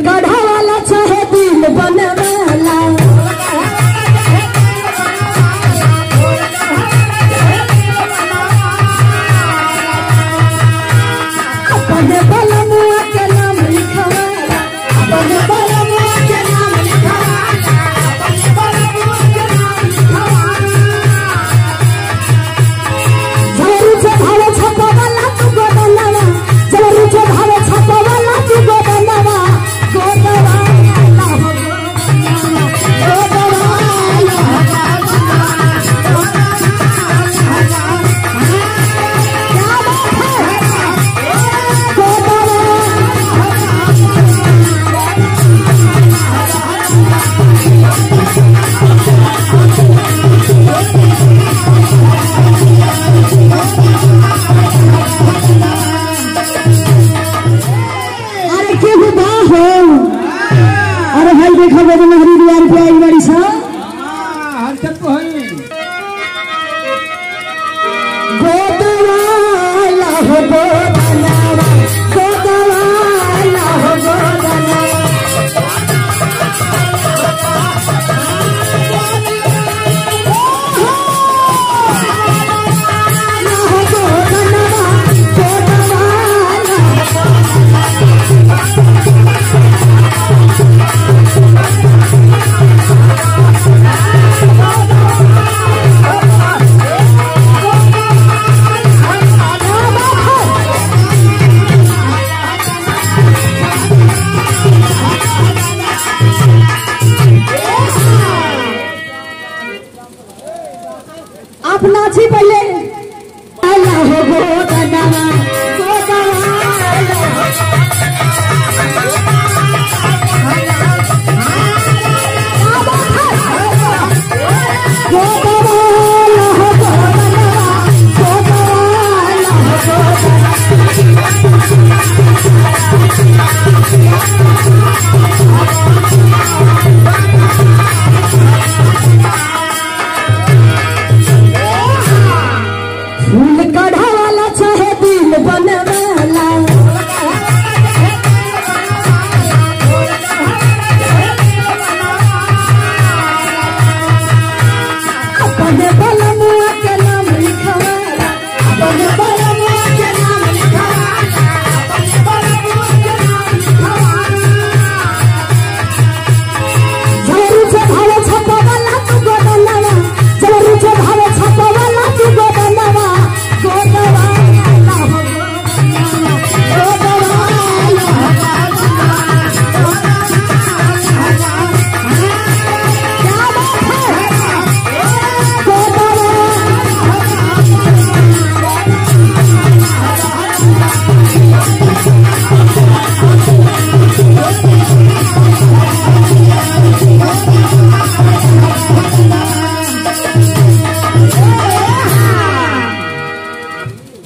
God Oh. अपना छी पहले अल्लाह हो गो धन्यवाद। I've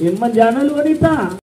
Yang menjana luar.